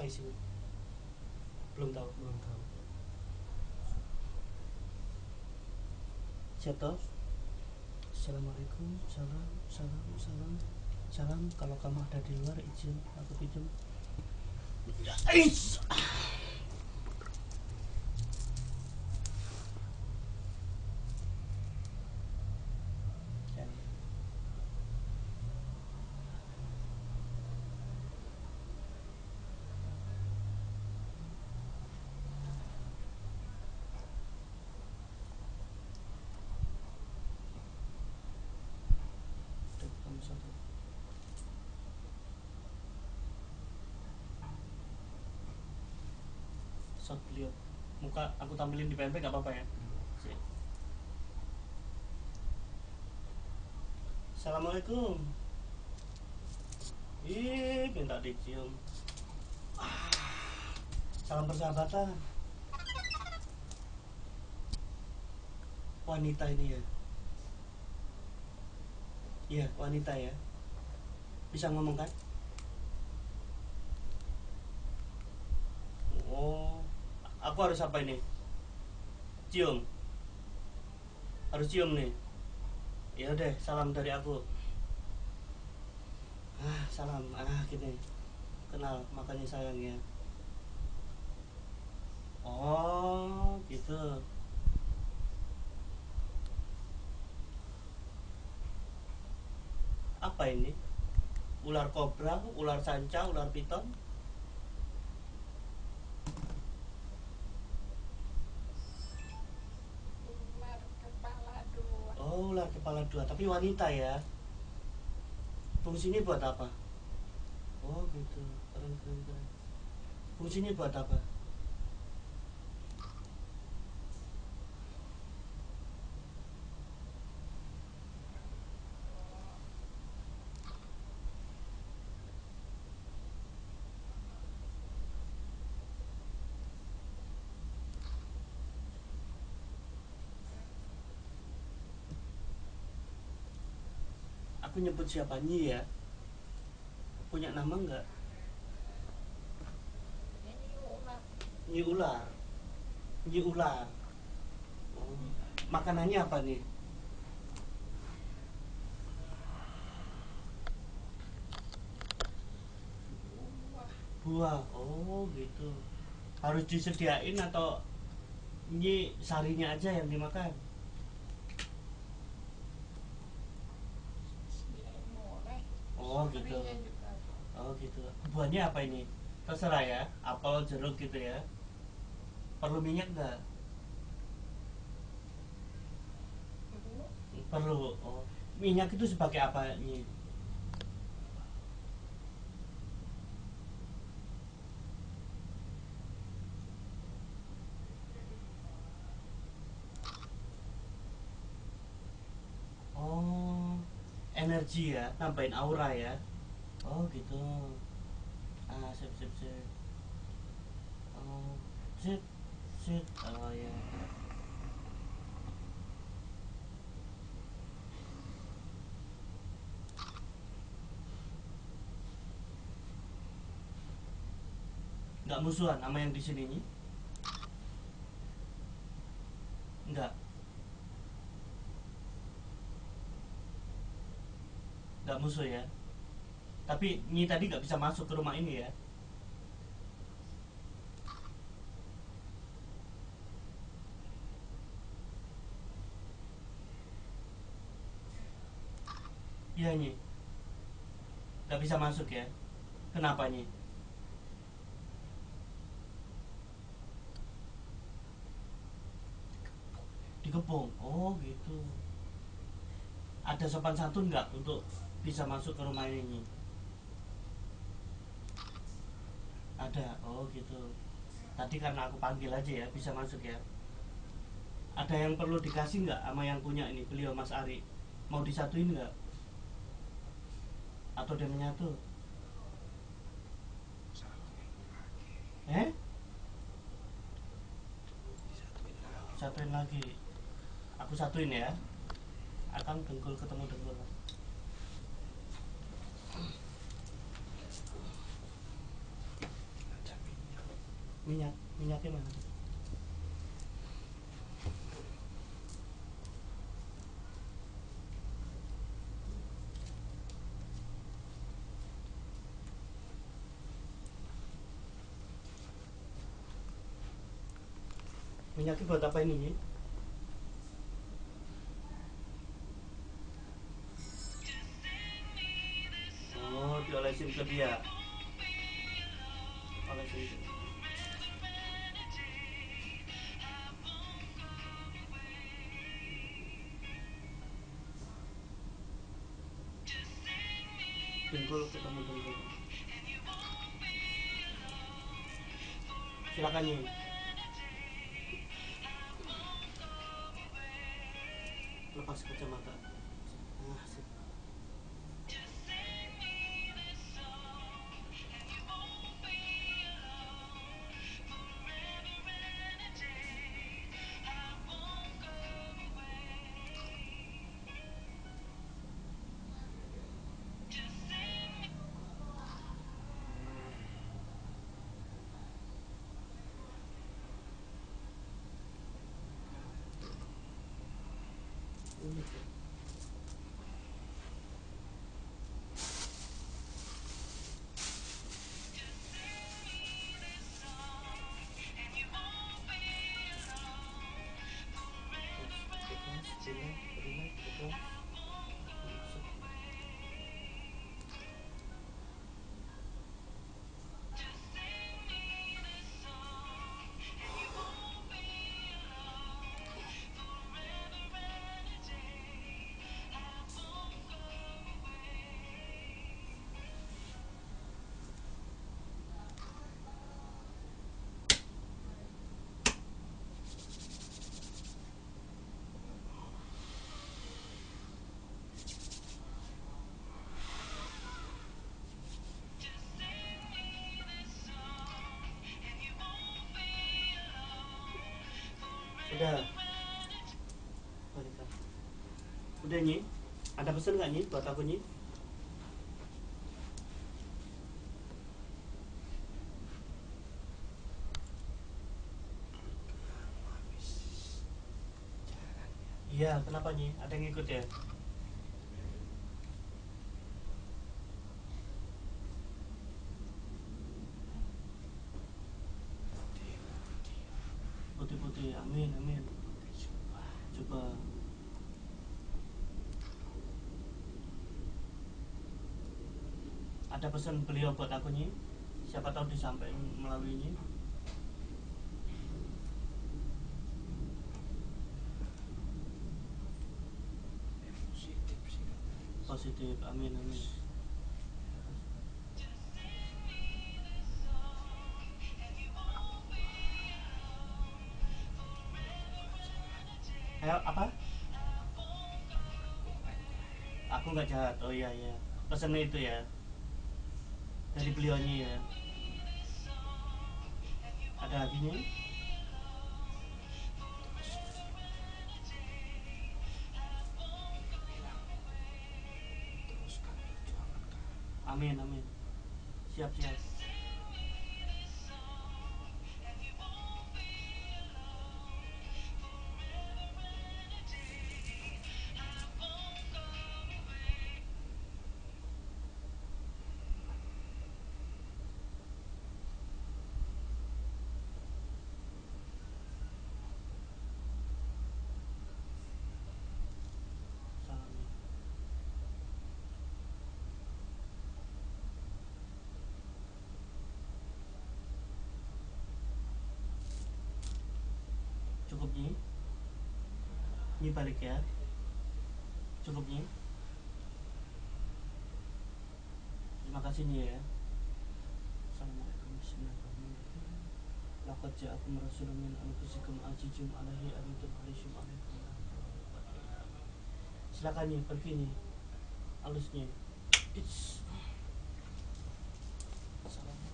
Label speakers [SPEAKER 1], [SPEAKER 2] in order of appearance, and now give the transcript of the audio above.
[SPEAKER 1] apa isinya belum tahu.
[SPEAKER 2] Belum tahu.
[SPEAKER 1] Siap toh assalamualaikum salam salam salam salam. Kalau kamu ada di luar izin aku pinjam. Ais! Shot beliau muka aku tampilin di PMP gak apa-apa ya Sip. Assalamualaikum Ih, minta dicium Ah, Salam persahabatan Wanita ini ya Iya, wanita ya. Bisa ngomong kan? Oh, aku harus apa ini? Cium. Harus cium nih. Ya udah, salam dari aku. Ah, salam. Ah, gini. Kenal, makanya sayang ya. Oh, gitu. apa ini ular kobra ular sanca ular piton
[SPEAKER 3] ular kepala dua
[SPEAKER 1] oh ular kepala dua. Tapi wanita ya. Fungsinya buat apa? Oh gitu. Keren keren keren. Fungsinya buat apa aku nyebut siapa? Nyi ya punya nama nggak?
[SPEAKER 3] Ini ular.
[SPEAKER 1] Nyi ular. Nyi ular oh. makanannya apa nih?
[SPEAKER 3] Buah.
[SPEAKER 1] Oh gitu. Harus disediain atau Nyi sarinya aja yang dimakan
[SPEAKER 3] dia boleh
[SPEAKER 1] oh gitu
[SPEAKER 3] Sarinya juga
[SPEAKER 1] Oh gitu. Buahnya apa ini? Terserah ya. Apel, jeruk gitu ya. Perlu minyak nggak?
[SPEAKER 3] perlu
[SPEAKER 1] Perlu. Oh. Minyak itu sebagai apa ini? Oh, energi ya, nambahin aura ya. Oh gitu. Ah, sip sip sip. Oh, sip sip. Oh ya. Nggak musuhan sama yang di sini nih? Enggak. Nggak musuh ya. Tapi Nyi tadi nggak bisa masuk ke rumah ini ya. Iya Nyi. Nggak bisa masuk ya. Kenapa Nyi? Dikepung. Oh gitu. Ada sopan santun nggak untuk bisa masuk ke rumah ini? Ada. Oh gitu. Tadi karena aku panggil aja ya bisa masuk ya. Ada yang perlu dikasih nggak sama yang punya ini beliau Mas Ari? Mau disatuin nggak? Atau dia menyatu? Eh? Satuin lagi. Aku satuin ya. Akan dengkul ketemu dengkul. Minyak minyaknya mana? Minyaknya buat apa ini oh diolesin ke dia. Olesin dengkul ketemu dengkul silakan nih lepas kacamata Mm-hmm. Udah. Udah Nyi? Ada pesan nggak Nyi buat aku Nyi? Iya, kenapa Nyi? Ada yang ikut ya? Putih-putih, amin, amin. Coba. Ada pesan beliau buat aku Nyi? Siapa tahu disampaikan melalui Nyi? Positif, amin, amin. Ayo, apa? Aku nggak jahat. Oh iya iya. Pesannya itu ya. Dari beliaunya ya. Ada lagi nih? Amin amin. Siap siap. Cukup. Ini balik ya. Cukup nih. Terima kasih nih ya. Assalamualaikum Bismillahirrahmanirrahim. Laqad ja'akum rasulun min anfusikum azizun alaihi antum harisyum alaikum. Silakan nih pergi nih. Halusnya. Assalamualaikum.